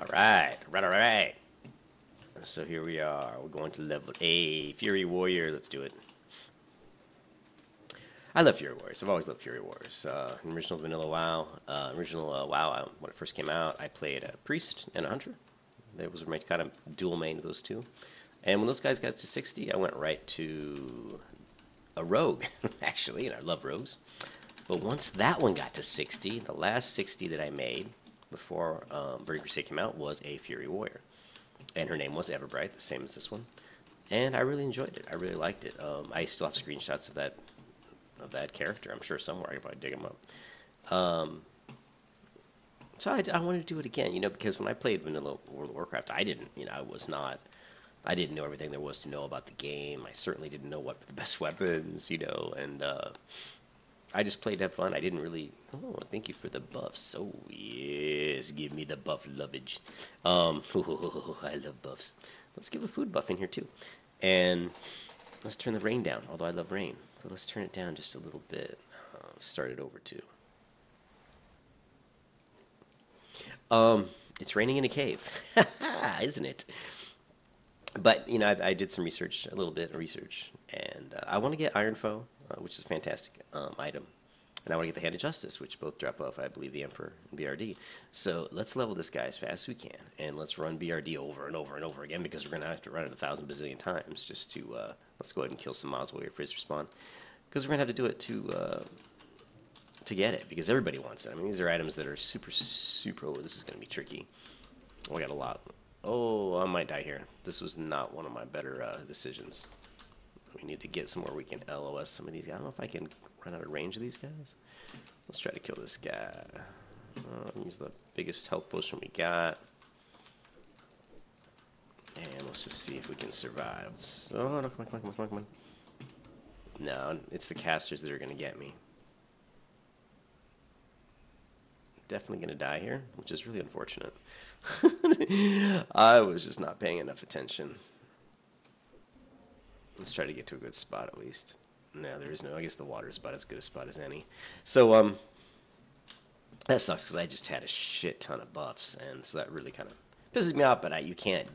All right, right, all right. So here we are. We're going to level A, Fury Warrior. Let's do it. I love Fury Warriors. I've always loved Fury Warriors. Uh, original Vanilla WoW, uh, original uh, WoW. uh, When it first came out, I played a priest and a hunter. That was my kind of dual main of those two. And when those guys got to 60, I went right to a rogue, actually, and I love rogues. But once that one got to 60, the last 60 that I made before um, Burning Crusade came out was a Fury Warrior. And her name was Everbright, the same as this one. And I really enjoyed it. I really liked it. Um, I still have screenshots of that of that character. I'm sure somewhere I could probably dig them up. Um, so I, I wanted to do it again, you know, because when I played Vanilla World of Warcraft, I didn't, you know, I was not, I didn't know everything there was to know about the game. I certainly didn't know what the best weapons, you know, and uh, I just played to have fun. I didn't really. Oh, thank you for the buffs. Oh yes, give me the buff lovage. Um, I love buffs. Let's give a food buff in here too, and let's turn the rain down. Although I love rain, but let's turn it down just a little bit. Uh, start it over too. Um, it's raining in a cave, isn't it? But you know, I, I, did some research, a little bit of research, and uh, I want to get Iron Foe, uh, which is a fantastic um, item, and I want to get the Hand of Justice, which both drop off, I believe, the Emperor and BRD. So let's level this guy as fast as we can, and let's run BRD over and over and over again because we're going to have to run it a thousand bazillion times just to uh, let's go ahead and kill some Moz Warrior for his respawn, because we're going to have to do it to uh, to get it because everybody wants it. I mean, these are items that are super, super. Oh, this is going to be tricky. Oh, I got a lot. Oh, I might die here. This was not one of my better uh, decisions. We need to get somewhere we can LOS some of these guys. I don't know if I can run out of range of these guys. Let's try to kill this guy. Uh, use the biggest health potion we got. And let's just see if we can survive. Oh, no, come on, come on, come on, come on. No, it's the casters that are going to get me. definitely going to die here, which is really unfortunate. I was just not paying enough attention. Let's try to get to a good spot at least. No, there is no. I guess the water is about as good a spot as any. So, um, that sucks because I just had a shit ton of buffs, and so that really kind of pisses me off. But I, you can't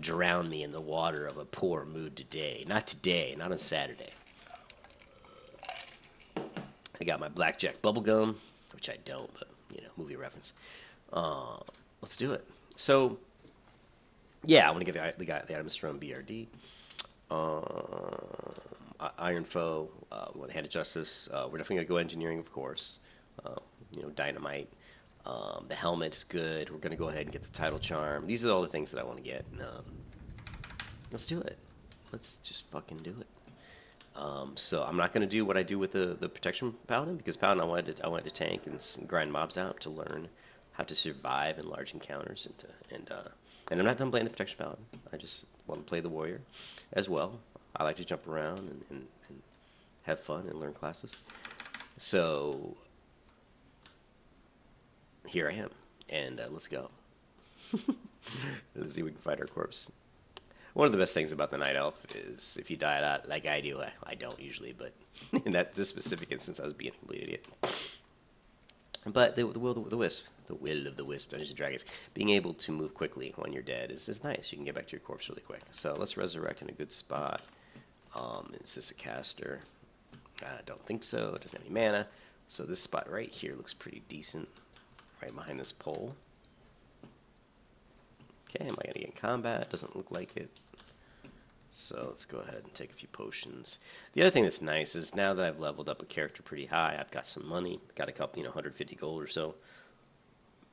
drown me in the water of a poor mood today. Not today. Not on Saturday. I got my blackjack bubblegum, which I don't, but you know, movie reference. Uh, let's do it. So, yeah, I want to get the, the, the items from BRD. Uh, Iron Foe, uh, Hand of Justice. Uh, we're definitely going to go engineering, of course. Uh, you know, Dynamite. Um, the helmet's good. We're going to go ahead and get the Tidal Charm. These are all the things that I want to get. Um, let's do it. Let's just fucking do it. Um, so I'm not going to do what I do with the, the protection paladin because paladin I wanted to, I wanted to tank and grind mobs out to learn how to survive in large encounters and to, and uh, and I'm not done playing the protection paladin. I just want to play the warrior as well. I like to jump around and, and, and have fun and learn classes. So here I am, and uh, let's go. let's see if we can find our corpse. One of the best things about the night elf is if you die a lot, like I do. I, I don't usually, but in that this specific instance, I was being a complete idiot. But the, the will of the wisp, the will of the wisp, Dungeons and Dragons, being able to move quickly when you're dead is, is nice. You can get back to your corpse really quick. So let's resurrect in a good spot. Um, is this a caster? I don't think so. It doesn't have any mana. So this spot right here looks pretty decent. Right behind this pole. Okay, am I going to get in combat? Doesn't look like it. So let's go ahead and take a few potions. The other thing that's nice is now that I've leveled up a character pretty high, I've got some money. Got a couple, you know, 150 gold or so.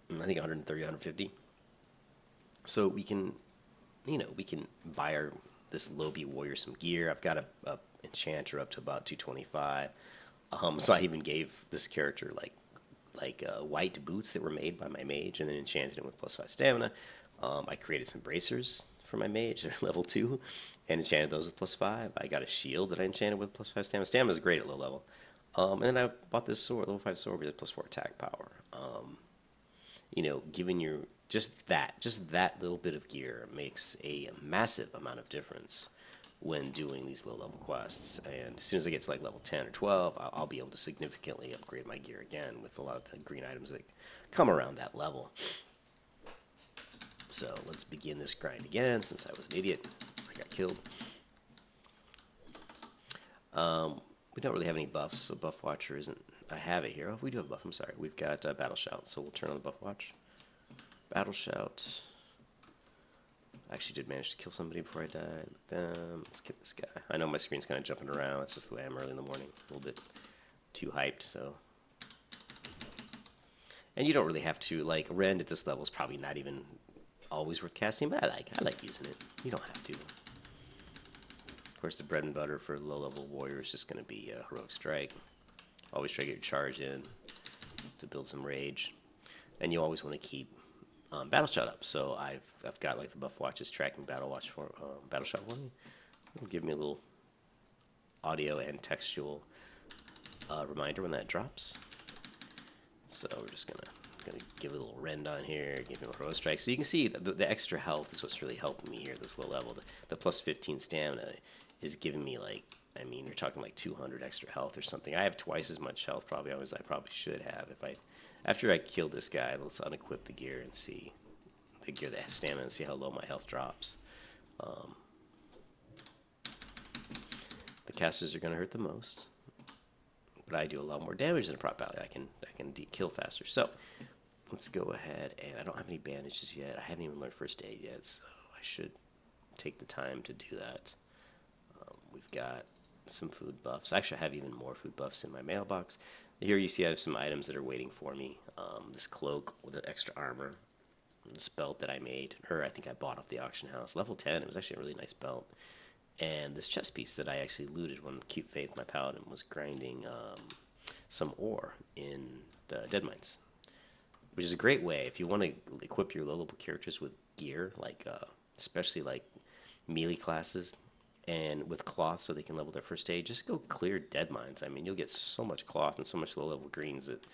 I think 130, 150. So we can, you know, we can buy our this Lobi warrior some gear. I've got a, a enchanter up to about 225. Um, so I even gave this character like like uh, white boots that were made by my mage, and then enchanted him with plus five stamina. Um, I created some bracers for my mage, they're level two, and enchanted those with plus five. I got a shield that I enchanted with plus five stamina. Stamina is great at low level. Um, and then I bought this sword, level five sword with plus four attack power. Um, you know, giving your just that, just that little bit of gear makes a massive amount of difference when doing these low level quests. And as soon as I get to like level 10 or 12, I'll, I'll, be able to significantly upgrade my gear again with a lot of the green items that come around that level. So let's begin this grind again, since I was an idiot. I got killed. Um, we don't really have any buffs, so Buff Watcher isn't... I have it here. Oh, we do have a buff, I'm sorry. We've got uh, Battle Shout, so we'll turn on the Buff Watch. Battle Shout. I actually did manage to kill somebody before I died. Um, let's get this guy. I know my screen's kind of jumping around. It's just the way I'm early in the morning. A little bit too hyped, so... And you don't really have to, like, Rend at this level is probably not even always worth casting, but I like I like using it. You don't have to. Of course, the bread and butter for low-level warrior is just going to be uh, Heroic Strike. Always try to get your charge in to build some rage. And you always want to keep um, Battle Shout up. So I've I've got like the buff watches tracking Battle Watch for uh, Battle Shout me. It'll give me a little audio and textual uh, reminder when that drops. So we're just gonna gonna give it a little rend on here, give him a heroic strike. So you can see the, the extra health is what's really helping me here this low level. The, the plus 15 stamina is giving me like I mean, you're talking like 200 extra health or something. I have twice as much health probably as I probably should have if I after I kill this guy. Let's unequip the gear and see the gear has stamina and see how low my health drops. Um, the casters are going to hurt the most, but I do a lot more damage than a prot pally. I can I can kill faster. So let's go ahead and I don't have any bandages yet. I haven't even learned first aid yet, so I should take the time to do that. Um, we've got some food buffs. Actually, I have even more food buffs in my mailbox. Here you see I have some items that are waiting for me. Um, this cloak with the extra armor, this belt that I made, or I think I bought off the auction house, level 10. It was actually a really nice belt. And this chest piece that I actually looted when Cute Faith, my paladin, was grinding um, some ore in the Deadmines. Which is a great way if you want to equip your low level characters with gear, like uh, especially like melee classes, and with cloth so they can level their first aid, just go clear Deadmines. I mean, you'll get so much cloth and so much low level greens that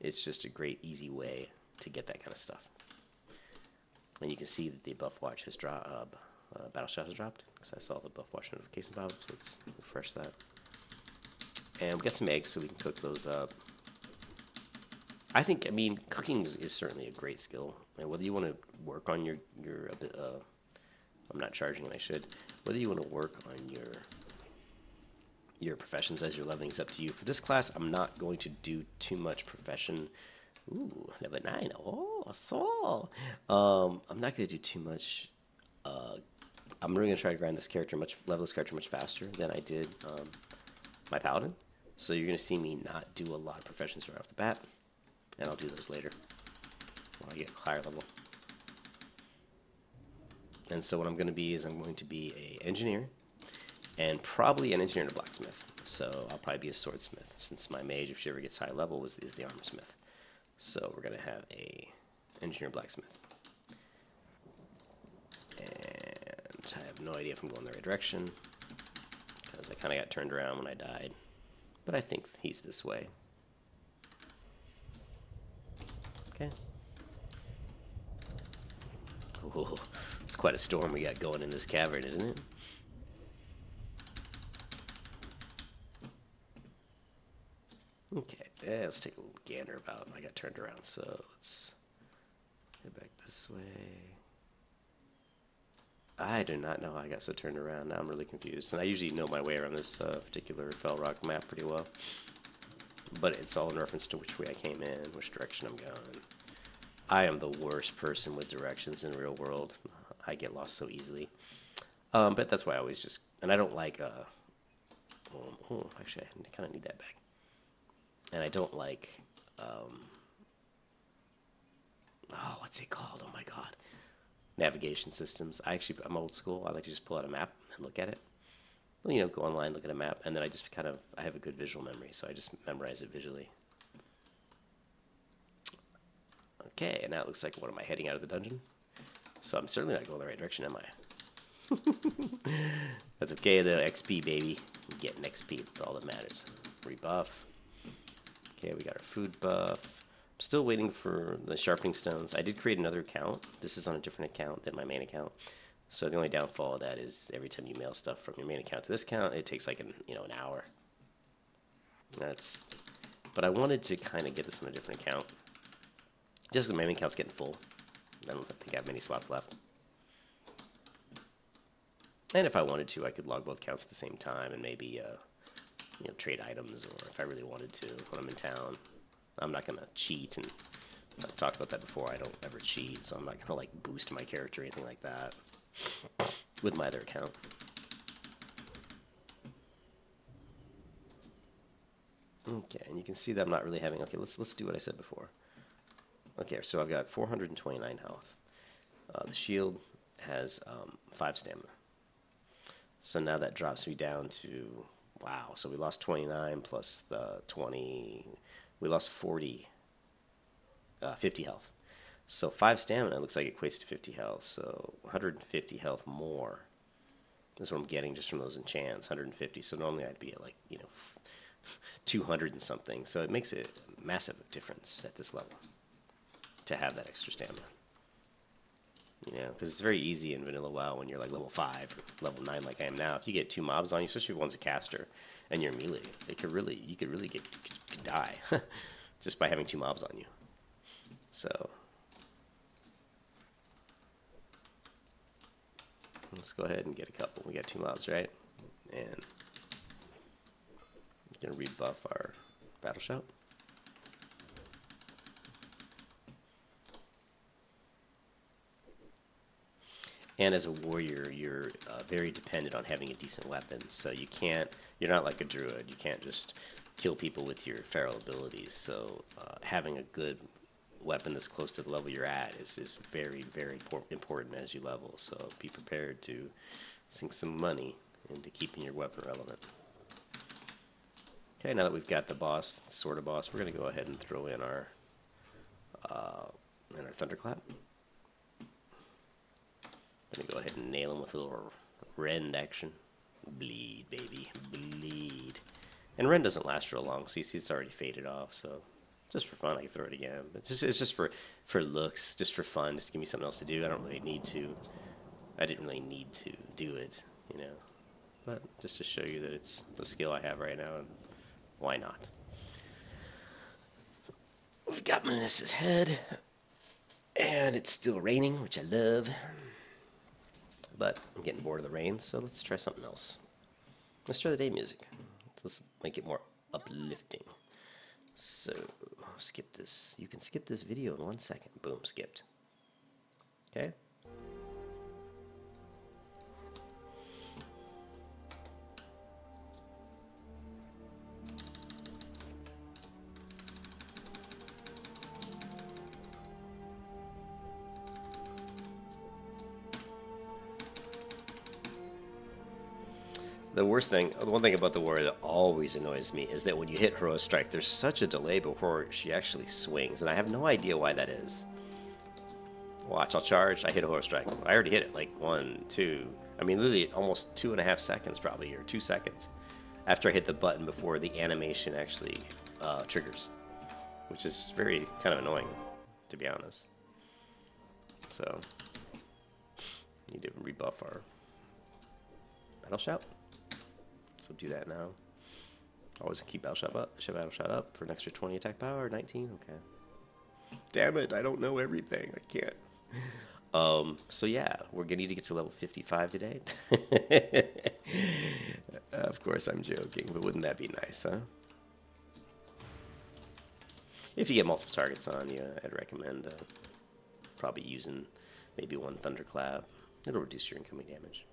it's just a great, easy way to get that kind of stuff. And you can see that the buff watch has dropped, uh, uh, battle shout has dropped, because I saw the buff watch notification pop up, so let's refresh that. And we got some eggs, so we can cook those up. I think, I mean, cooking is, certainly a great skill, and whether you want to work on your your uh, I'm not charging, and I should. Whether you want to work on your your professions as you're leveling is up to you. For this class, I'm not going to do too much profession. Ooh, level 9. Oh, Saul. Um, I'm not going to do too much. Uh, I'm really going to try to grind this character much, level this character much faster than I did um, my paladin. So you're going to see me not do a lot of professions right off the bat. And I'll do those later when I get higher level. And so what I'm going to be is I'm going to be a engineer and probably an engineer and a blacksmith. So I'll probably be a swordsmith since my mage, if she ever gets high level, was, is the armor smith. So we're going to have a engineer blacksmith. And I have no idea if I'm going the right direction because I kind of got turned around when I died. But I think he's this way. Okay. Ooh. It's quite a storm we got going in this cavern, isn't it? Okay, yeah, let's take a little gander about. I got turned around, so let's head back this way. I do not know how I got so turned around. Now I'm really confused. And I usually know my way around this uh, particular Fel Rock map pretty well. But it's all in reference to which way I came in, which direction I'm going. I am the worst person with directions in the real world. I get lost so easily. Um, but that's why I always just and I don't like. Uh, oh, oh actually, I kind of need that back. And I don't like. Um, oh, what's it called? Oh my god, navigation systems. I actually I'm old school. I like to just pull out a map and look at it. You know, go online, look at a map, and then I just kind of I have a good visual memory, so I just memorize it visually. Okay, and now it looks like what am I heading out of the dungeon? So I'm certainly not going the right direction, am I? That's okay, the XP, baby. I'm getting XP, that's all that matters. Rebuff. Okay, we got our food buff. I'm still waiting for the sharpening stones. I did create another account. This is on a different account than my main account. So the only downfall of that is every time you mail stuff from your main account to this account, it takes like an you know an hour. That's. But I wanted to kind of get this on a different account, just because my main account's getting full I don't think I have many slots left. And if I wanted to, I could log both accounts at the same time and maybe uh, you know trade items, or if I really wanted to when I'm in town. I'm not gonna cheat, and I've talked about that before. I don't ever cheat, so I'm not gonna like boost my character or anything like that with my other account. Okay, and you can see that I'm not really having. Okay, let's let's do what I said before. Okay, so I've got 429 health. Uh, the shield has um, five stamina. So now that drops me down to wow. So we lost 29 plus the 20. We lost 40, uh, 50 health. So five stamina looks like it equates to 50 health. So 150 health more is what I'm getting just from those enchants. 150. So normally I'd be at like you know 200 and something. So it makes a massive difference at this level to have that extra stamina. You know, because it's very easy in vanilla WoW when you're like level five or level nine, like I am now. If you get two mobs on you, especially if one's a caster and you're melee, it could really you could really get could die just by having two mobs on you. So let's go ahead and get a couple. We got two mobs, right? And we're gonna rebuff our battle shout. and as a warrior, you're uh, very dependent on having a decent weapon. So you can't, you're not like a druid. You can't just kill people with your feral abilities. So uh, having a good weapon that's close to the level you're at is, is very, very important as you level. So be prepared to sink some money into keeping your weapon relevant. Okay, now that we've got the boss, sort of boss, we're going to go ahead and throw in our uh, in our thunderclap. Gonna go ahead and nail him with a little rend action. Bleed, baby, bleed. And rend doesn't last real long, so you see it's already faded off. So just for fun, I can throw it again. But just it's just for for looks, just for fun, just to give me something else to do. I don't really need to. I didn't really need to do it, you know. But just to show you that it's the skill I have right now, and why not? We've got Melenas's head, and it's still raining, which I love. But I'm getting bored of the rain, so let's try something else. Let's try the day music. Let's make it more uplifting. So, skip this. You can skip this video in one second. Boom, skipped. Okay? The worst thing, the one thing about the warrior that always annoys me is that when you hit Hero Strike, there's such a delay before she actually swings, and I have no idea why that is. Watch, I'll charge, I hit a Hero Strike. I already hit it, like one, two, I mean literally almost two and a half seconds probably, or two seconds, after I hit the button before the animation actually uh, triggers. Which is very kind of annoying, to be honest. So, need to rebuff our Battle Shout. So do that now. Always keep battle shout up, battle shout up for an extra 20 attack power. 19. Okay. Damn it! I don't know everything. I can't. Um, so yeah, we're gonna need to get to level 55 today. of course, I'm joking, but wouldn't that be nice, huh? If you get multiple targets on you, I'd recommend uh, probably using maybe one thunderclap. It'll reduce your incoming damage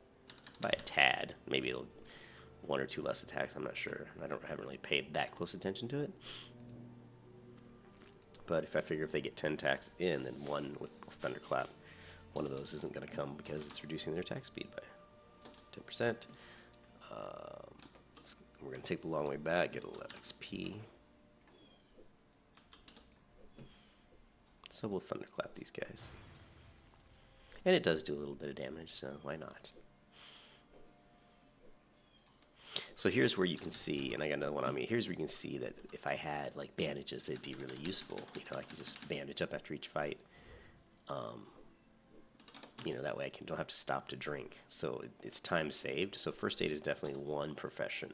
by a tad. Maybe it'll one or two less attacks. I'm not sure. I don't haven't really paid that close attention to it. But if I figure if they get 10 attacks in, then one with Thunderclap, one of those isn't going to come because it's reducing their attack speed by 10%. Um, we're going to take the long way back, get a little XP. So we'll Thunderclap these guys. And it does do a little bit of damage, so why not? So here's where you can see, and I got another one on me. Here's where you can see that if I had like bandages, they'd be really useful. You know, I could just bandage up after each fight. Um, you know, that way I can don't have to stop to drink. So it, it's time saved. So first aid is definitely one profession,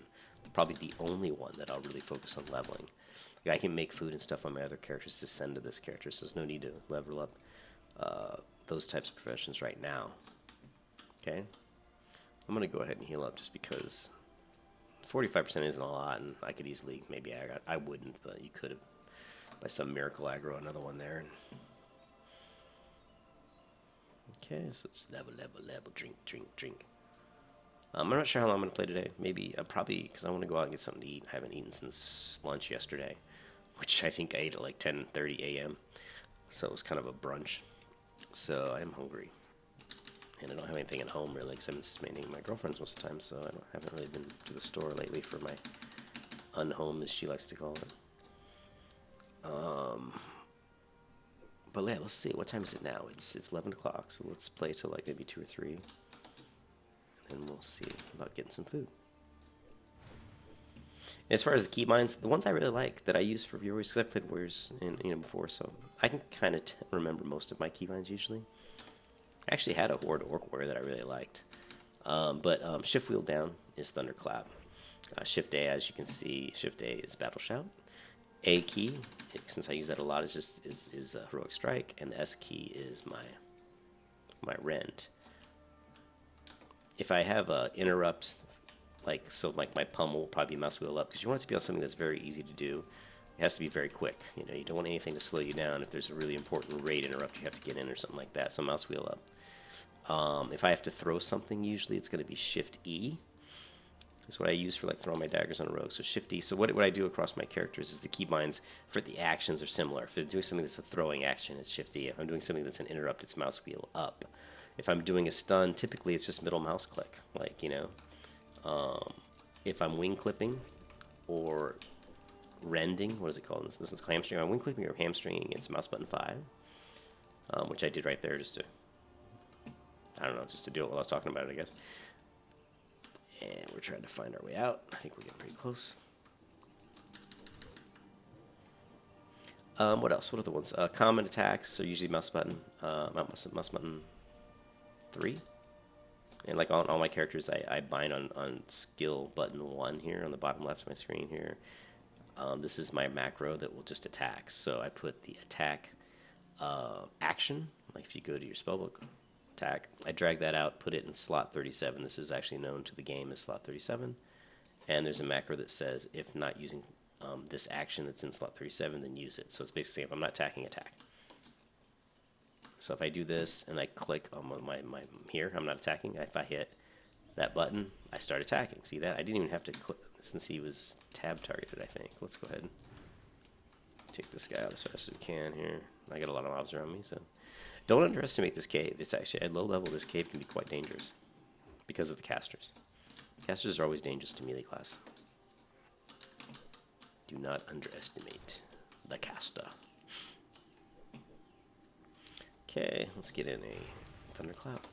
probably the only one that I'll really focus on leveling. I can make food and stuff on my other characters to send to this character, so there's no need to level up uh, those types of professions right now. Okay? I'm going to go ahead and heal up just because 45% isn't a lot, and I could easily, maybe I, got, I wouldn't, but you could have, by some miracle, aggro another one there. Okay, so it's level, level, level, drink, drink, drink. Um, I'm not sure how long I'm going to play today. Maybe, uh, probably, because I want to go out and get something to eat. I haven't eaten since lunch yesterday, which I think I ate at like 10.30 a.m. So it was kind of a brunch. So I am hungry. And I don't have anything at home really, because I've been spending my girlfriend's most of the time, so I, I haven't really been to the store lately for my unhome, as she likes to call it. Um, but yeah, let's see. What time is it now? It's it's 11 o'clock, so let's play till like maybe 2 or 3. And then we'll see about getting some food. As far as the keybinds, the ones I really like that I use for viewers, because I've played Warriors in, you know, before, so I can kind of remember most of my keybinds usually. I actually had a Horde Orc Warrior that I really liked. Um, but um, Shift Wheel down is Thunderclap. Uh, shift A, as you can see, Shift A is Battle Shout. A key, since I use that a lot, is just is, is uh, Heroic Strike, and the S key is my my Rend. If I have uh, interrupts, like so, like my pummel will probably be mouse wheel up because you want it to be on something that's very easy to do. It has to be very quick. You know, you don't want anything to slow you down. If there's a really important raid interrupt you have to get in or something like that, so mouse wheel up. Um, if I have to throw something, usually it's going to be Shift E. That's what I use for like throwing my daggers on a rogue. So Shift E. So what, what I do across my characters is the keybinds for the actions are similar. If I'm doing something that's a throwing action, it's Shift E. If I'm doing something that's an interrupt, it's mouse wheel up. If I'm doing a stun, typically it's just middle mouse click. Like, you know, um, if I'm wing clipping or rending, what is it called? This, this is hamstring. I'm wing clipping or hamstringing, it's mouse button 5, um, which I did right there just to I don't know, just to do it while I was talking about it, I guess. And we're trying to find our way out. I think we're getting pretty close. Um, what else? What are the ones? Uh, common attacks are usually mouse button, uh, mouse, mouse button three. And like on all my characters, I, I bind on, on skill button one here on the bottom left of my screen here. Um, this is my macro that will just attack. So I put the attack uh, action, like if you go to your spellbook, I drag that out, put it in slot 37. This is actually known to the game as slot 37. And there's a macro that says if not using um, this action that's in slot 37, then use it. So it's basically if I'm not attacking, attack. So if I do this and I click on my, my here, I'm not attacking. If I hit that button, I start attacking. See that? I didn't even have to click since he was tab targeted, I think. Let's go ahead and take this guy out as fast as we can here. I got a lot of mobs around me, so don't underestimate this cave. It's actually at low level. This cave can be quite dangerous because of the casters. Casters are always dangerous to melee class. Do not underestimate the caster. Okay, let's get in a thunderclap.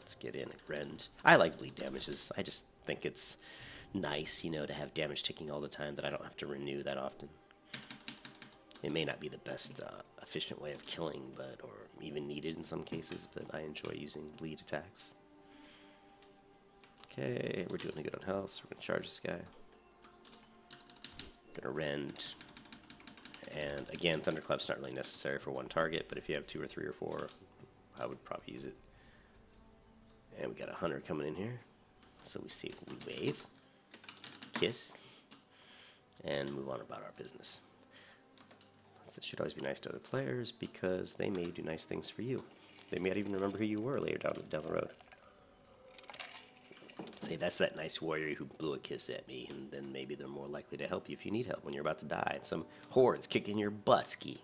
Let's get in a rend. I like bleed damages. I just think it's nice, you know, to have damage ticking all the time that I don't have to renew that often. It may not be the best uh, efficient way of killing, but or even needed in some cases, but I enjoy using bleed attacks. Okay, we're doing a good on health, so we're gonna charge this guy. Gonna rend. And again, Thunderclap's not really necessary for one target, but if you have two or three or four, I would probably use it. And we got a hunter coming in here. So we see we wave, kiss, and move on about our business. Should always be nice to other players because they may do nice things for you. They may not even remember who you were later down, down the road. Say, that's that nice warrior who blew a kiss at me, and then maybe they're more likely to help you if you need help when you're about to die, and some horde's kicking your butt ski.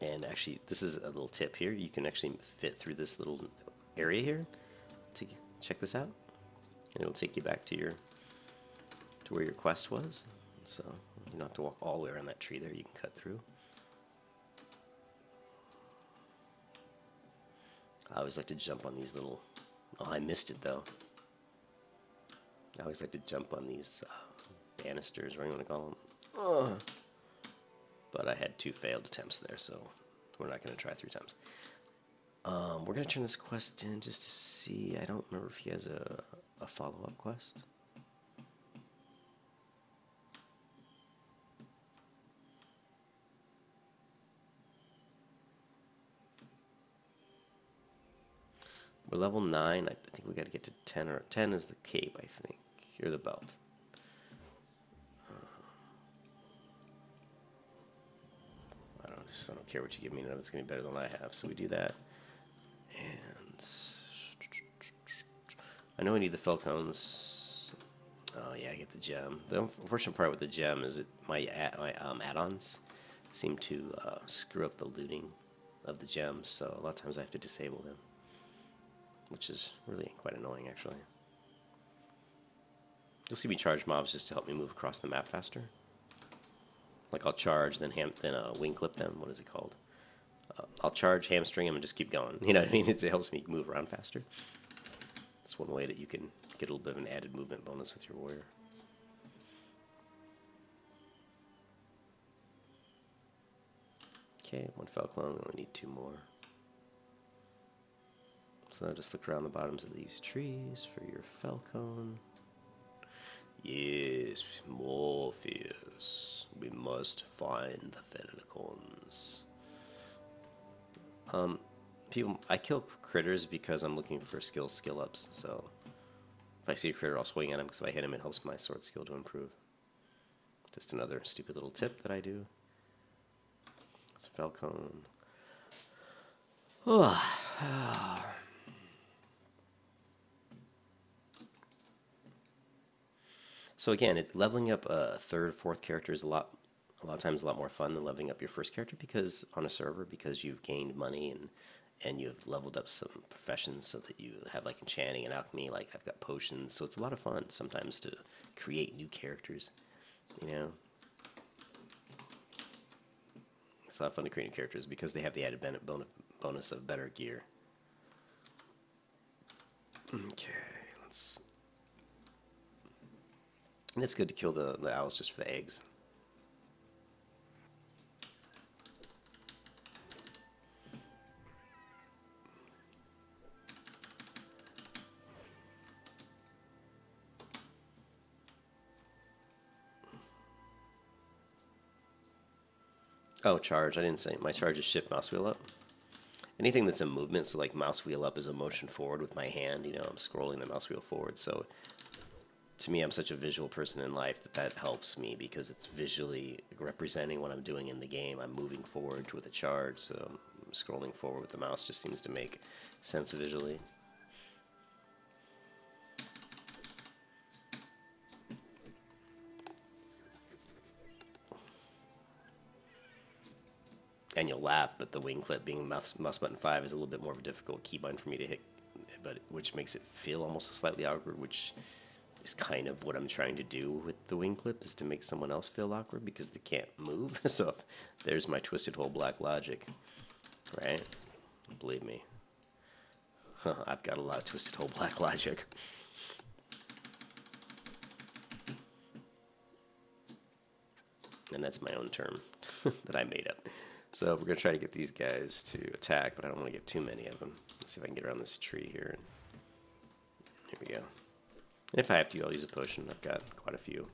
And actually, this is a little tip here. You can actually fit through this little area here to check this out. And it'll take you back to your to where your quest was. So you don't have to walk all the way around that tree there, you can cut through. I always like to jump on these little. Oh, I missed it though. I always like to jump on these uh, banisters, or you want to call them. Ugh. But I had two failed attempts there, so we're not going to try three times. Um, we're going to turn this quest in just to see. I don't remember if he has a, a follow up quest. We're level 9. I think we got to get to 10 or 10 is the cape, I think, or the belt. I don't, just, I don't care what you give me, none of it's going to be better than I have. So we do that. And I know I need the Fel Cones. Oh yeah, I get the gem. The unfortunate part with the gem is that my ad, my um, add-ons seem to uh, screw up the looting of the gems, so a lot of times I have to disable them, which is really quite annoying actually. You'll see me charge mobs just to help me move across the map faster. Like I'll charge, then ham, then uh, wing clip them. What is it called? Uh, I'll charge, hamstring them, and just keep going. You know what I mean? It, helps me move around faster. That's one way that you can get a little bit of an added movement bonus with your warrior. Okay, one Fel Cone. we only need two more. So just look around the bottoms of these trees for your Fel Cone. Yes, Morpheus. We must find the Fel Cones. Um, people, I kill critters because I'm looking for skill skill ups. So if I see a critter, I'll swing at him because if I hit him, it helps my sword skill to improve. Just another stupid little tip that I do. It's a Fel Cone. Oh. So again, it, leveling up a third, fourth character is a lot, a lot of times a lot more fun than leveling up your first character because on a server because you've gained money and and you've leveled up some professions so that you have like enchanting and alchemy. Like I've got potions, so it's a lot of fun sometimes to create new characters. You know, it's a lot of fun to create new characters because they have the added bonus of better gear. Okay, let's and it's good to kill the, the owls just for the eggs. Oh, charge. I didn't say. My charge is shift mouse wheel up. Anything that's a movement, so like mouse wheel up is a motion forward with my hand, you know, I'm scrolling the mouse wheel forward. So to me, I'm such a visual person in life that that helps me because it's visually representing what I'm doing in the game. I'm moving forward with a charge, so scrolling forward with the mouse just seems to make sense visually. And you'll laugh, but the wing clip being mouse, mouse button 5 is a little bit more of a difficult keybind for me to hit, but which makes it feel almost slightly awkward, which is kind of what I'm trying to do with the wing clip is to make someone else feel awkward because they can't move. so there's my twisted hole black logic, right? Believe me, I've got a lot of twisted hole black logic. And that's my own term that I made up. So we're gonna try to get these guys to attack, but I don't want to get too many of them. Let's see if I can get around this tree here. Here we go. If I have to, I'll use a potion. I've got quite a few.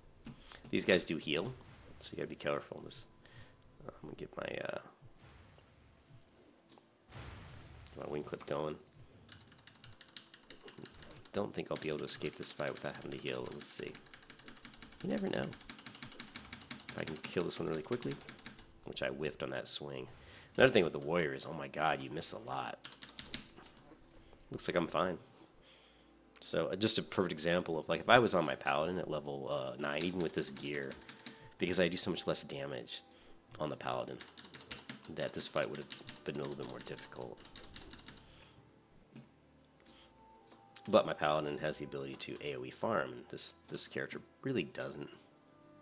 These guys do heal, so you gotta be careful. This, uh, I'm gonna get my uh, my wing clip going. Don't think I'll be able to escape this fight without having to heal. Let's see. You never know. If I can kill this one really quickly, which I whiffed on that swing. Another thing with the warrior is, oh my god, you miss a lot. Looks like I'm fine. So uh, just a perfect example of like if I was on my paladin at level uh, nine, even with this gear, because I do so much less damage on the paladin, that this fight would have been a little bit more difficult. But my paladin has the ability to AOE farm, and this this character really doesn't,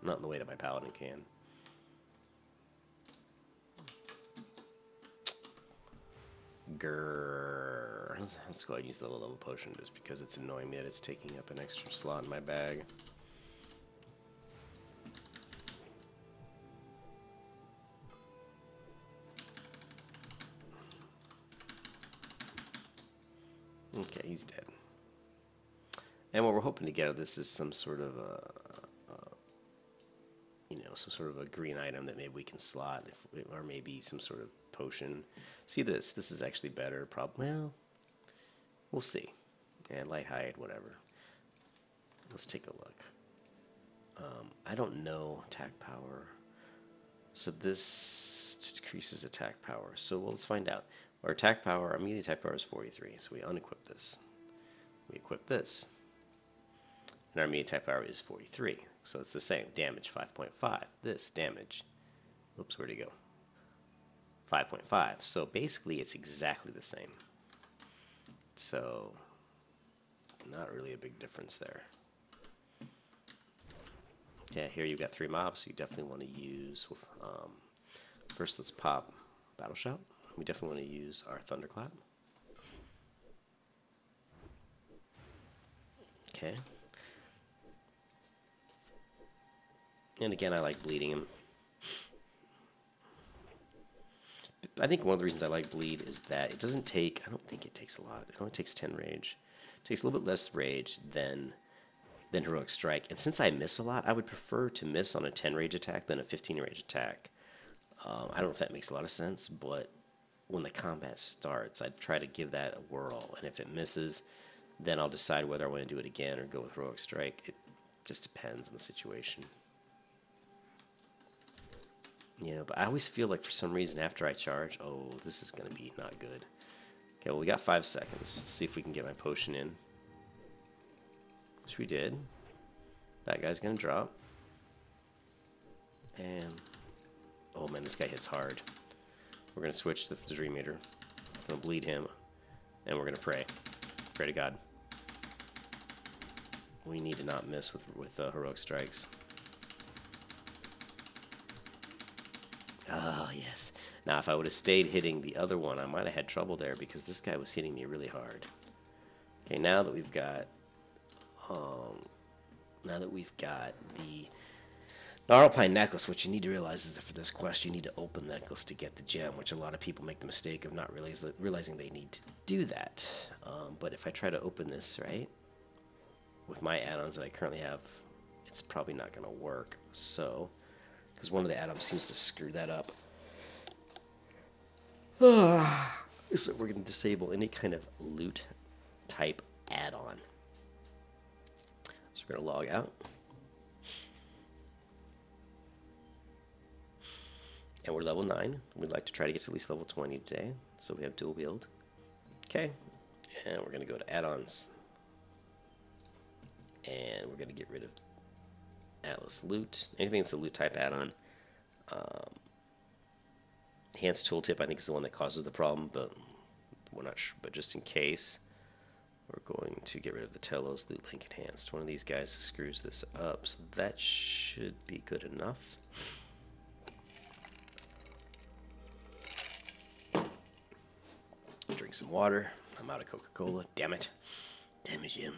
not in the way that my paladin can. Grrr. Let's go ahead and use the low level potion just because it's annoying me that it's taking up an extra slot in my bag. Okay, he's dead. And what we're hoping to get out of this is some sort of a, a, you know, some sort of a green item that maybe we can slot, if, or maybe some sort of potion. See this? This is actually better. Probably. Well, We'll see. And light hide, whatever. Let's take a look. Um, I don't know attack power. So this decreases attack power. So well, let's find out. Our attack power, our melee attack power is 43. So we unequip this. We equip this. And our melee attack power is 43. So it's the same. Damage 5.5. This damage. Oops, where'd he go? 5.5. So basically it's exactly the same. So not really a big difference there. Yeah, here you've got three mobs, so you definitely want to use, um, first let's pop Battle Shout. We definitely want to use our Thunderclap. Okay. And again, I like bleeding him. I think one of the reasons I like bleed is that it doesn't take, I don't think it takes a lot. It only takes 10 rage. It takes a little bit less rage than than heroic strike. And since I miss a lot, I would prefer to miss on a 10 rage attack than a 15 rage attack. Um, I don't know if that makes a lot of sense, but when the combat starts, I'd try to give that a whirl. And if it misses, then I'll decide whether I want to do it again or go with heroic strike. It just depends on the situation. You know, but I always feel like for some reason after I charge, oh, this is going to be not good. Okay, well, we got five seconds. Let's see if we can get my potion in. Which we did. That guy's going to drop. And, oh man, this guy hits hard. We're going to switch to the Dream Eater. Going to bleed him. And we're going to pray. Pray to God. We need to not miss with, with uh, heroic strikes. Oh, yes. Now, if I would have stayed hitting the other one, I might have had trouble there because this guy was hitting me really hard. Okay, now that we've got, um, now that we've got the Gnarlpine necklace, what you need to realize is that for this quest, you need to open the necklace to get the gem, which a lot of people make the mistake of not realizing they need to do that. Um, but if I try to open this, right, with my add-ons that I currently have, it's probably not going to work. So, because one of the add-ons seems to screw that up. so we're going to disable any kind of loot type add-on. So we're going to log out. And we're level 9. We'd like to try to get to at least level 20 today. So we have dual wield. Okay. And we're going to go to add-ons. And we're going to get rid of Atlas loot. Anything that's a loot type add-on. Um, Enhanced tooltip, I think, is the one that causes the problem, but we're not sure. But just in case, we're going to get rid of the Telos Loot Link Enhanced. One of these guys screws this up, so that should be good enough. Drink some water. I'm out of Coca-Cola. Damn it. Damn it, Jim.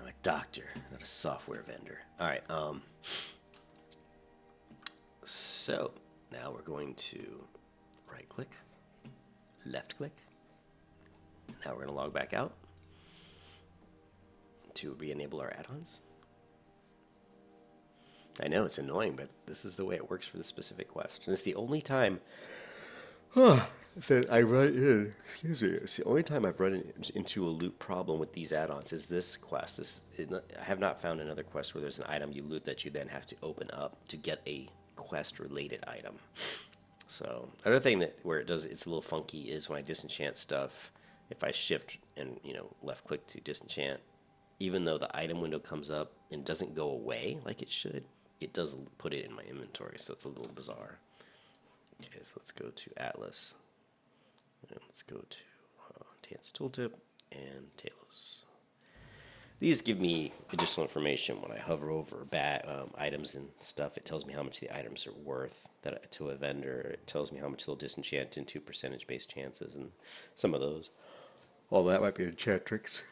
I'm a doctor, not a software vendor. All right. Um. So now we're going to right click, left click. Now we're going to log back out to re-enable our add-ons. I know it's annoying, but this is the way it works for the specific quest. And it's the only time that I run uh, in, excuse me, it's the only time I've run in, into a loot problem with these add-ons is this quest. This I have not found another quest where there's an item you loot that you then have to open up to get a quest-related item. So another thing that where it does it's a little funky is when I disenchant stuff. If I shift and you know left click to disenchant, even though the item window comes up and doesn't go away like it should, it does put it in my inventory. So it's a little bizarre. Okay, so let's go to Atlas. And let's go to uh, Dance Tooltip and Talos. These give me additional information when I hover over bat, um, items and stuff. It tells me how much the items are worth that to a vendor. It tells me how much they'll disenchant into percentage-based chances and some of those. All that might be enchantrix.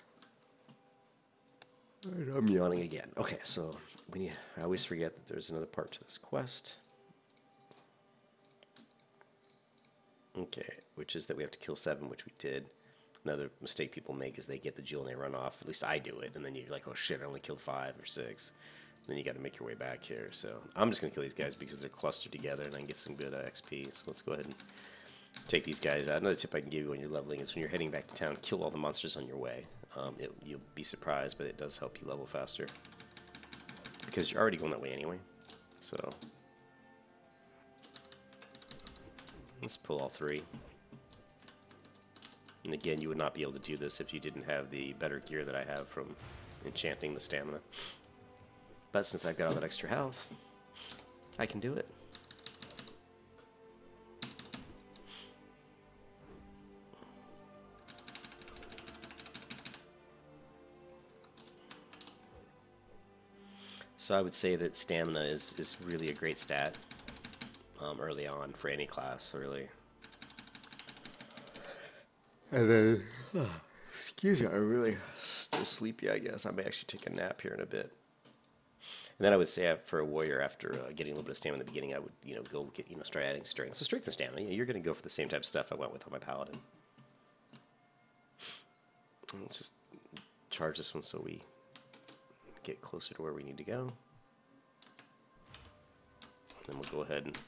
I'm yawning again. Okay, so we need, I always forget that there's another part to this quest. Okay, which is that we have to kill seven, which we did another mistake people make is they get the jewel and they run off. At least I do it, and then you're like, oh shit, I only killed five or six. And then you got to make your way back here. So I'm just gonna kill these guys because they're clustered together, and I can get some good uh, XP. So let's go ahead and take these guys out. Another tip I can give you when you're leveling is when you're heading back to town, kill all the monsters on your way. Um, it, you'll be surprised, but it does help you level faster. Because you're already going that way anyway. So, let's pull all three. And again, you would not be able to do this if you didn't have the better gear that I have from enchanting the stamina. But since I've got all that extra health, I can do it. So I would say that stamina is, is really a great stat um, early on for any class, really. And then, oh, excuse me, I'm really still sleepy, I guess. I may actually take a nap here in a bit. And then I would say for a warrior, after uh, getting a little bit of stamina in the beginning, I would you know go get you know start adding strength. So strength and stamina, you know, you're going to go for the same type of stuff I went with on my paladin. Let's just charge this one so we get closer to where we need to go. Then we'll go ahead and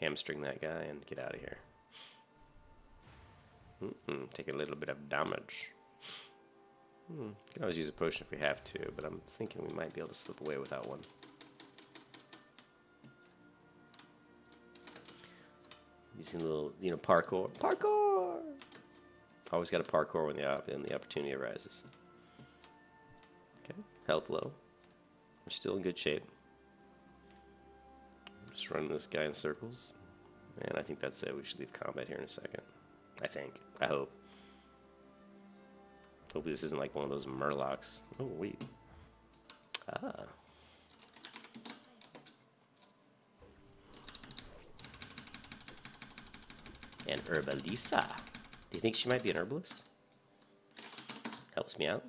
hamstring that guy and get out of here. Mm -mm, take a little bit of damage. Hmm, can always use a potion if we have to, but I'm thinking we might be able to slip away without one. Using a little, you know, parkour. Parkour! Always got a parkour when the, when the opportunity arises. Okay, health low. We're still in good shape. Just running this guy in circles. And I think that's it. We should leave combat here in a second. I think. I hope. Hopefully this isn't like one of those murlocs. Oh, wait. Ah. And Herbalisa. Do you think she might be an herbalist? Helps me out.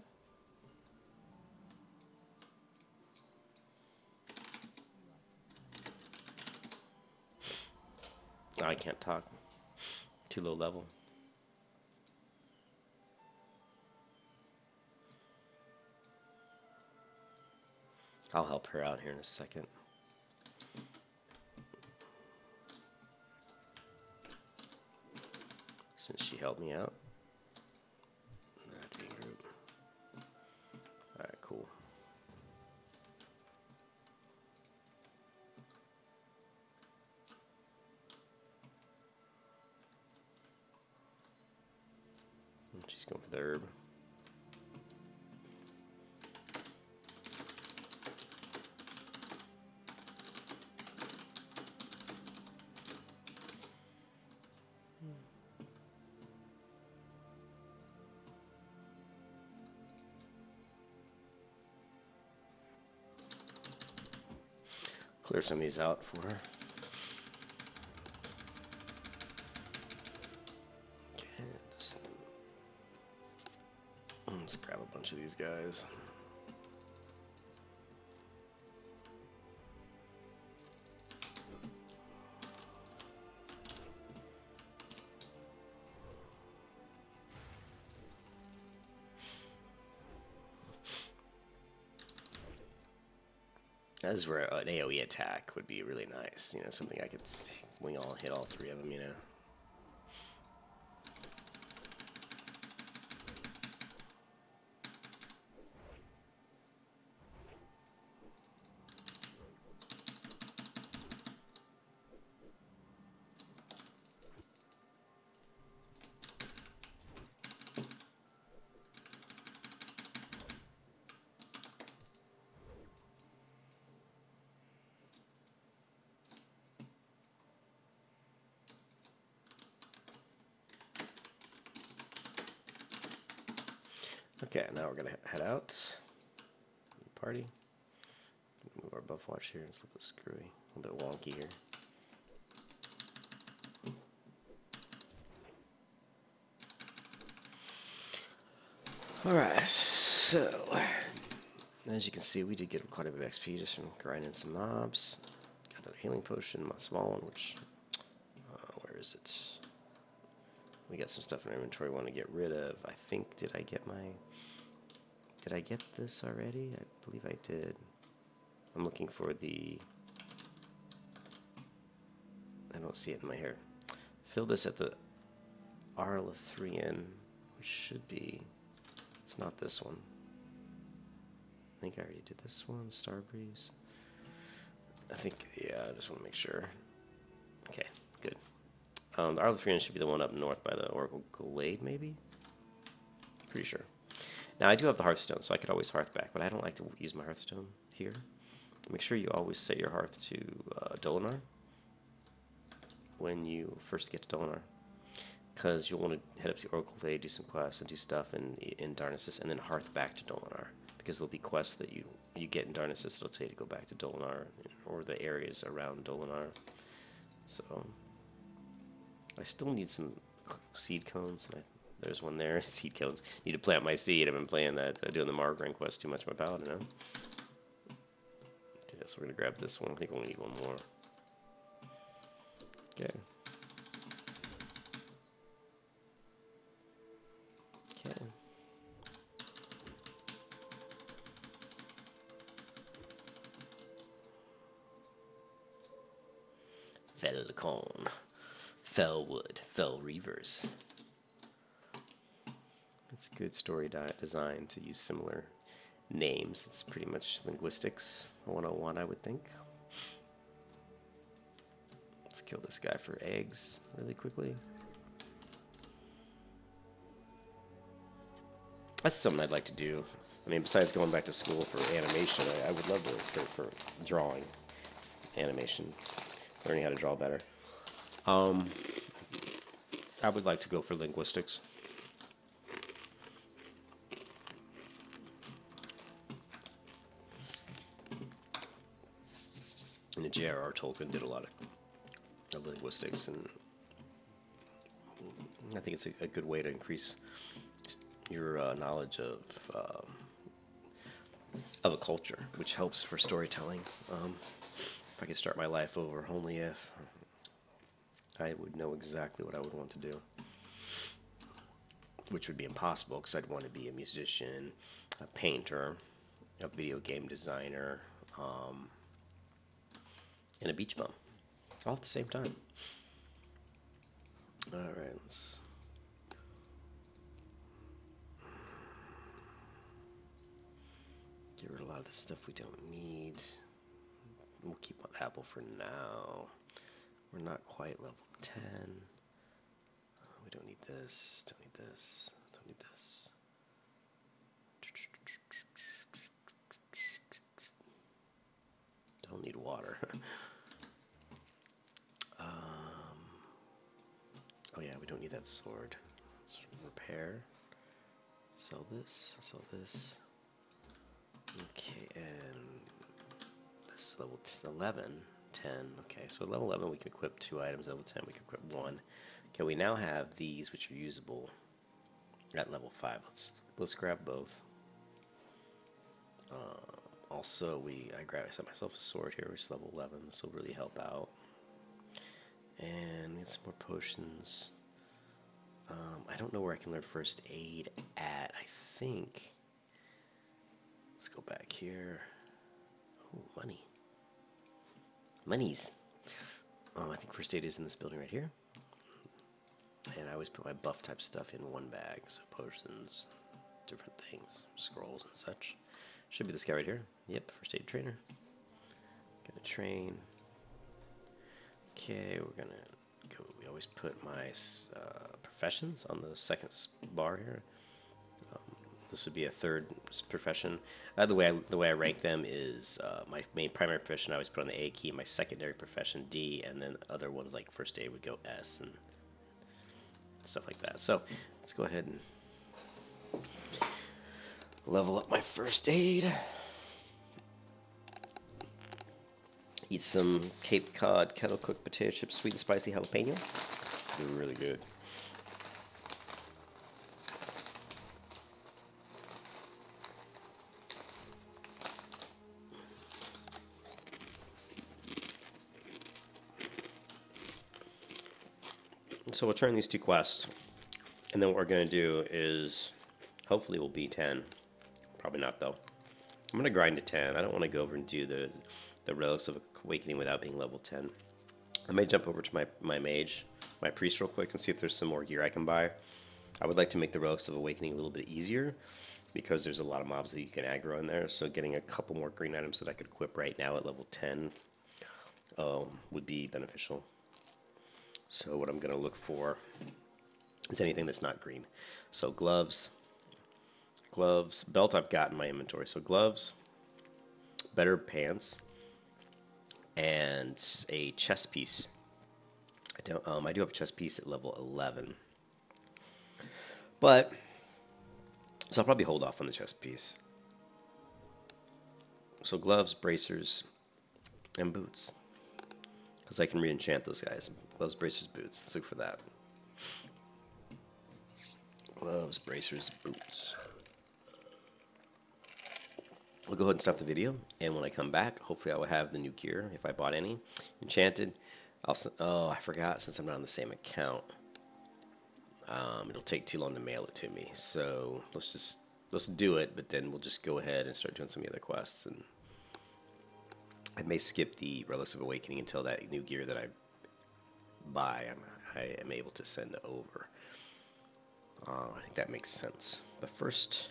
I can't talk. Too low level. I'll help her out here in a second. Since she helped me out. Going for the herb. Clear some of these out for her. Guys. That's where an AoE attack would be really nice. You know, something I could wing all, hit all three of them. You know. Okay, now we're gonna head out. Party. Move our buff watch here. It's a little screwy, a little bit wonky here. Alright, so as you can see, we did get quite a bit of XP just from grinding some mobs. Got another healing potion, my small one, which, uh, where is it? We got some stuff in our inventory we want to get rid of. I think, did I get my... Did I get this already? I believe I did. I'm looking for the... I don't see it in my hair. fill this at the Arlathrian, which should be. It's not this one. I think I already did this one, Starbreeze. I think, yeah, I just want to make sure. Okay, good. Um, the Arlathrian should be the one up north by the Oracle Glade, maybe? Pretty sure. Now, I do have the Hearthstone, so I could always Hearth back, but I don't like to use my Hearthstone here. Make sure you always set your Hearth to uh, Dolanaar when you first get to Dolanaar. Because you'll want to head up to Oracle Glade, do some quests, and do stuff in, in Darnassus, and then Hearth back to Dolanaar. Because there'll be quests that you, you get in Darnassus that'll tell you to go back to Dolanaar, or the areas around Dolanaar. So, I still need some seed cones, I, there's one there. seed cones. Need to plant my seed. I've been playing that, uh, doing the Margraine quest too much my paladin now. Okay, so we're gonna grab this one. I think we need one more. Okay. Okay. Felwood. Fel Reavers. It's good story design to use similar names. It's pretty much linguistics 101, I would think. Let's kill this guy for eggs really quickly. That's something I'd like to do. I mean, besides going back to school for animation, I, I would love to for, for drawing animation, learning how to draw better. Um, I would like to go for linguistics. And J.R.R. Tolkien did a lot of linguistics, and I think it's a, a good way to increase your uh, knowledge of um, of a culture, which helps for storytelling. Um, if I could start my life over, only if I would know exactly what I would want to do, which would be impossible because I'd want to be a musician, a painter, a video game designer, um, and a beach bum, all at the same time. All right, let's Get rid of a lot of the stuff we don't need. We'll keep on Apple for now. We're not quite level 10. We don't need this, don't need this, don't need this. Don't need water. um, oh yeah, we don't need that sword. Let's repair. Sell this, sell this. Okay, and this is level 11, 10. Okay, so level 11 we can equip two items, level 10 we can equip one. Okay, we now have these which are usable at level 5. Let's let's grab both. Uh, also, we I grab I set myself a sword here, which is level 11. This will really help out. And get some more potions. Um, I don't know where I can learn first aid at. I think Let's go back here. Oh, money. Monies. Um, I think first aid is in this building right here. And I always put my buff type stuff in one bag. So potions, different things, scrolls and such. Should be this guy right here. Yep, first aid trainer. Gonna train. Okay, we're gonna go. We always put my uh, professions on the second bar here. This would be a third profession. Uh, the way I, the way I rank them is uh, my main primary profession I always put on the A key, my secondary profession D, and then other ones like first aid would go S and stuff like that. So let's go ahead and level up my first aid. Eat some Cape Cod kettle cooked potato chips, sweet and spicy jalapeno. They're really good. So we'll turn these two quests, and then what we're going to do is, hopefully we'll be 10. Probably not, though. I'm going to grind to 10. I don't want to go over and do the, the Relics of Awakening without being level 10. I may jump over to my, my mage, my priest real quick and see if there's some more gear I can buy. I would like to make the Relics of Awakening a little bit easier because there's a lot of mobs that you can aggro in there. So getting a couple more green items that I could equip right now at level 10 um, would be beneficial. So what I'm going to look for is anything that's not green. So gloves, gloves, belt I've got in my inventory. So gloves, better pants, and a chest piece. I don't. Um, I do have a chest piece at level 11, but so I'll probably hold off on the chest piece. So gloves, bracers, and boots. Because I can re-enchant those guys. Gloves, bracers, boots. Let's look for that. Gloves, bracers, boots. We'll go ahead and stop the video, and when I come back, hopefully I will have the new gear, if I bought any. Enchanted. I'll, oh, I forgot, since I'm not on the same account. Um, it'll take too long to mail it to me, so let's just let's do it. But then we'll just go ahead and start doing some of the other quests, and I may skip the Relics of Awakening until that new gear that I buy I'm, I am able to send over. Uh, I think that makes sense. But first,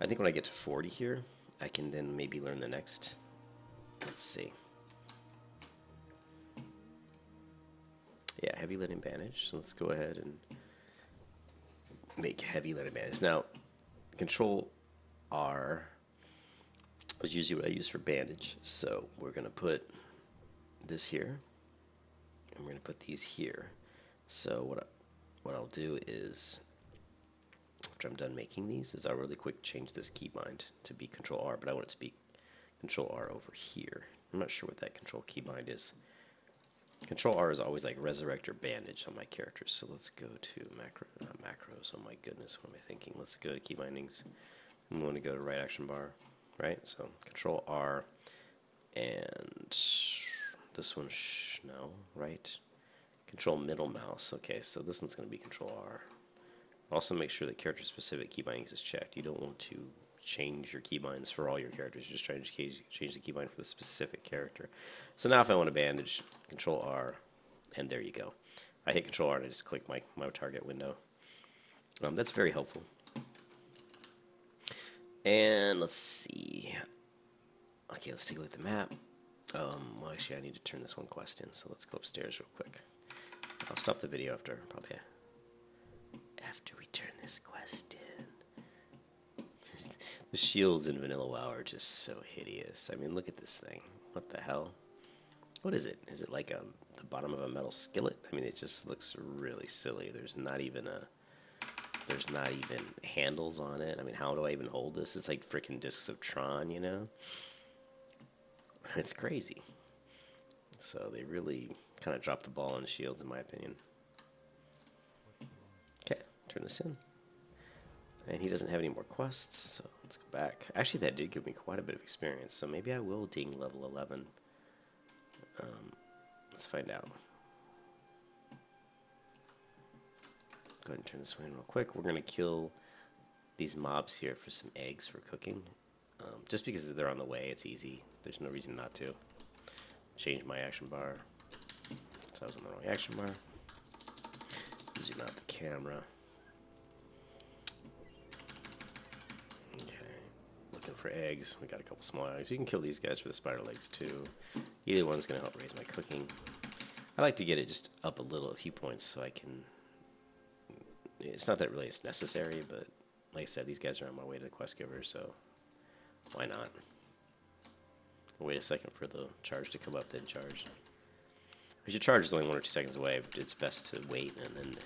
I think when I get to 40 here, I can then maybe learn the next. Let's see. Yeah, heavy linen bandage. So let's go ahead and make heavy linen bandage. Now, control R is usually what I use for bandage. So we're going to put this here, and we're going to put these here. So what I, what I'll do is after I'm done making these is I'll really quick change this keybind to be control R, but I want it to be control R over here. I'm not sure what that control keybind is. Control R is always like resurrect or bandage on my characters. So let's go to macro, not macros. Oh my goodness, what am I thinking? Let's go to key bindings. I'm going to go to right action bar, right? So control R and this one, no, right? Control middle mouse. Okay, so this one's going to be control R. Also make sure that character specific key bindings is checked. You don't want to change your keybinds for all your characters. You're just trying to change the keybind for the specific character. So now if I want to bandage, Control R, and there you go. I hit Control R and I just click my, my target window. Um, that's very helpful. And let's see. Okay, let's take a look at the map. Um, well, actually, I need to turn this one quest in, so let's go upstairs real quick. I'll stop the video after probably after we turn this quest in. the shields in Vanilla WoW are just so hideous. I mean, look at this thing. What the hell? What is it? Is it like a the bottom of a metal skillet? I mean, it just looks really silly. There's not even a there's not even handles on it. I mean, how do I even hold this? It's like freaking discs of Tron, you know? It's crazy. So they really kind of dropped the ball on shields, in my opinion Okay, turn this in. And he doesn't have any more quests, so let's go back. Actually, that did give me quite a bit of experience, so maybe I will ding level 11. Um, let's find out. Go ahead and turn this one in real quick. We're going to kill these mobs here for some eggs for cooking. Um, just because they're on the way, it's easy. There's no reason not to. Change my action bar. So I was on the wrong action bar. Zoom out the camera. Okay. Looking for eggs. We got a couple small eggs. You can kill these guys for the spider legs too. Either one's going to help raise my cooking. I like to get it just up a little, a few points, so I can... It's not that really it's necessary, but like I said, these guys are on my way to the quest giver, so why not? wait a second for the charge to come up, then charge. If your charge is only one or two seconds away, it's best to wait, and then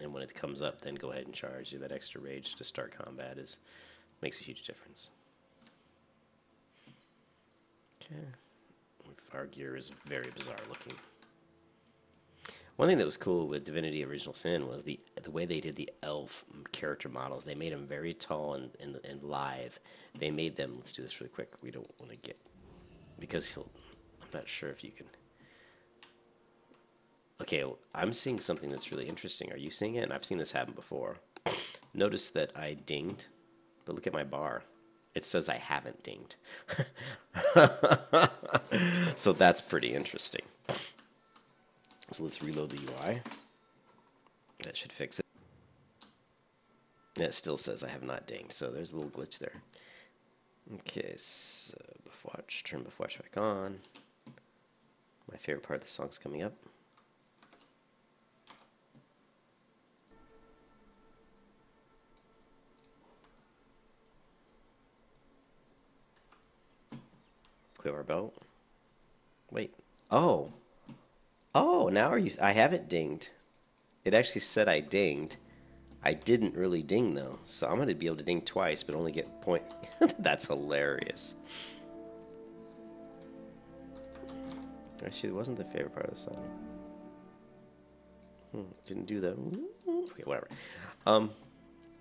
and when it comes up, then go ahead and charge. That extra rage to start combat is makes a huge difference. Okay. Our gear is very bizarre looking. One thing that was cool with Divinity Original Sin was the the way they did the elf character models. They made them very tall and, and, and live. They made them. Let's do this really quick. We don't want to get because he'll. I'm not sure if you can. Okay, well, I'm seeing something that's really interesting. Are you seeing it? And I've seen this happen before. Notice that I dinged, but look at my bar it says I haven't dinged. so that's pretty interesting. So let's reload the UI. That should fix it. And it still says I have not dinged, so there's a little glitch there. Okay, so Buffwatch, turn Buffwatch back on. My favorite part of the song's coming up. Quiver belt. Wait. Oh. Oh, now are you? I haven't dinged. It actually said I dinged. I didn't really ding though, so I'm gonna be able to ding twice, but only get point. That's hilarious. Actually, it wasn't the favorite part of the song. Hmm, didn't do the. Okay, whatever. Um,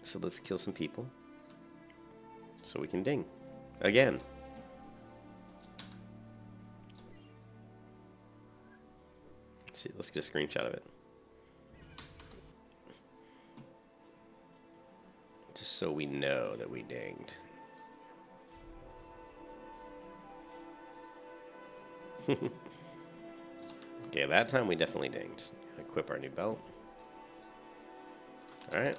so let's kill some people, so we can ding again. See. Let's get a screenshot of it. Just so we know that we dinged. okay, that time we definitely dinged. Equip our new belt. Alright.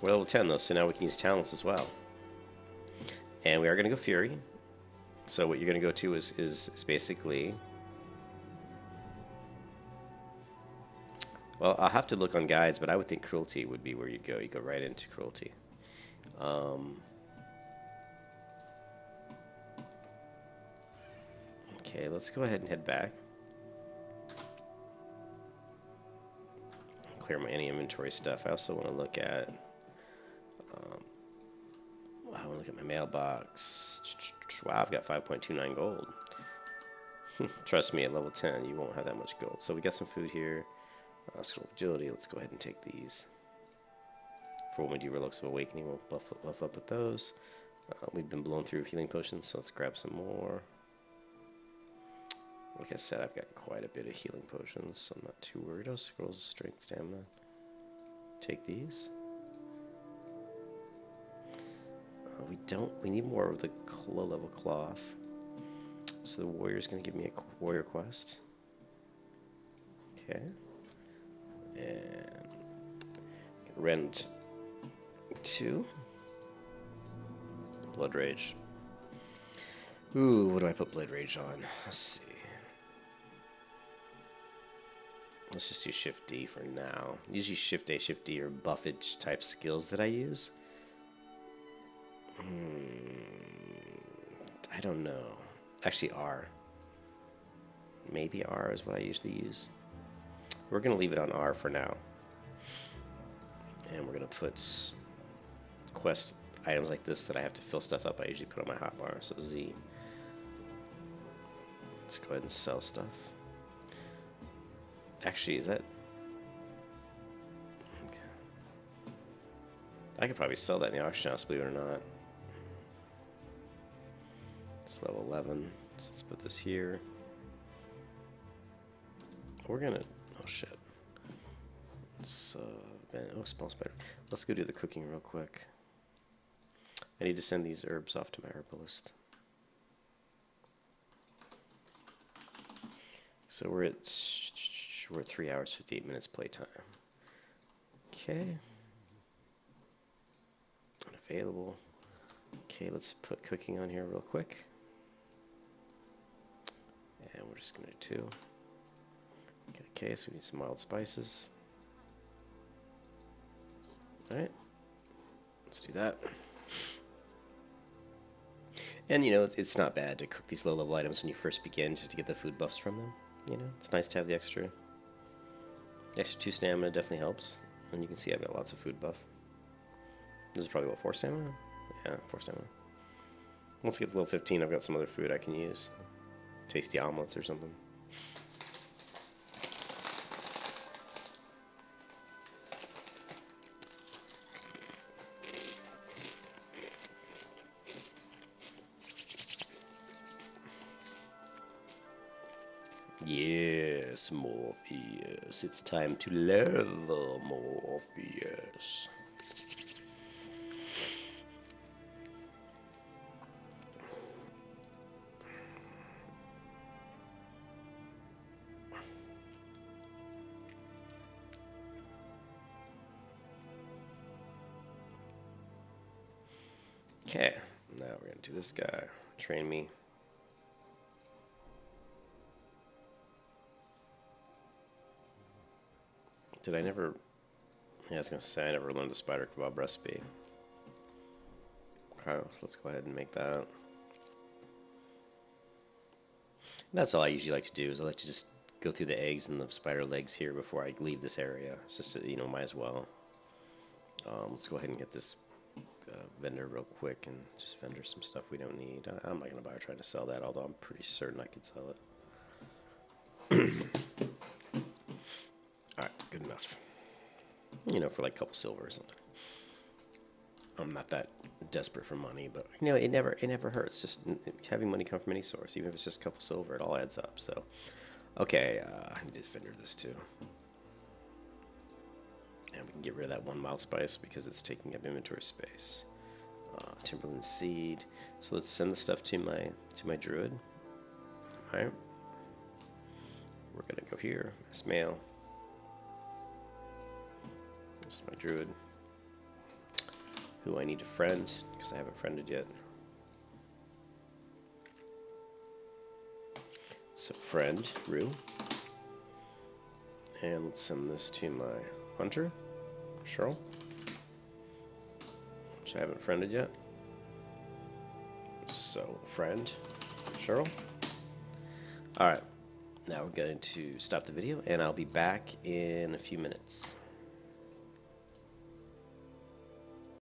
We're level 10 though, so now we can use talents as well. And we are going to go Fury. So what you're going to go to is, is, is basically... Well, I'll have to look on guides, but I would think Cruelty would be where you'd go. You go right into Cruelty. Um, okay, let's go ahead and head back. Clear my any inventory stuff. I also want to look at... Um, I want to look at my mailbox. Wow, I've got 5.29 gold. Trust me, at level 10, you won't have that much gold. So we got some food here. Uh, scroll agility, let's go ahead and take these. For when we do Relics of Awakening, we'll buff, buff up with those. Uh, we've been blown through healing potions, so let's grab some more. Like I said, I've got quite a bit of healing potions, so I'm not too worried. Oh, scrolls of strength, stamina. Take these. We don't, we need more of the low level cloth. So the warrior's going to give me a warrior quest. Okay. And rend two. Blood Rage. Ooh, what do I put Blood Rage on? Let's see. Let's just do Shift D for now. Usually Shift A, Shift D are buffage type skills that I use. Hmm, I don't know. Actually, R. Maybe R is what I usually use. We're going to leave it on R for now. And we're going to put quest items like this that I have to fill stuff up. I usually put on my hotbar, so Z. Let's go ahead and sell stuff. Actually, is that... Okay. I could probably sell that in the auction house, believe it or not. Level 11, so let's put this here. We're gonna Oh shit. It's uh, oh small spider. Let's go do the cooking real quick. I need to send these herbs off to my herbalist. So we're at we're at three hours fifty eight minutes playtime. Okay. Unavailable. Okay, let's put cooking on here real quick. And we're just gonna do two. Okay, so we need some mild spices. Alright, let's do that. And you know, it's, it's not bad to cook these low level items when you first begin just to get the food buffs from them. You know, it's nice to have the extra, extra two stamina definitely helps. And you can see I've got lots of food buff. This is probably what, four stamina? Yeah, four stamina. Once I get to level 15, I've got some other food I can use. Tasty omelets or something. Yes, Morpheus. It's time to level, Morpheus. Train me. Did I never? Yeah, I was gonna say I never learned the spider kebab recipe. Okay, so let's go ahead and make that. That's all I usually like to do. Is I like to just go through the eggs and the spider legs here before I leave this area. It's just you know might as well. Um, let's go ahead and get this uh, vendor real quick and just vendor some stuff we don't need. I, I'm not gonna bother trying to sell that, although I'm pretty certain I could sell it. all right, good enough. You know, for like a couple silver or something. I'm not that desperate for money, but you know, it never it never hurts. Just having money come from any source, even if it's just a couple silver, it all adds up. So, okay, uh, I need to vendor this too, and we can get rid of that one mild spice because it's taking up inventory space. Uh, Timberland seed. So let's send the stuff to my to my druid. All right, we're gonna go here. Mass mail. This is my druid who I need to friend because I haven't friended yet. So friend, Rue. And let's send this to my hunter, Cheryl, which I haven't friended yet. So friend, Cheryl. Alright, now we're going to stop the video and I'll be back in a few minutes.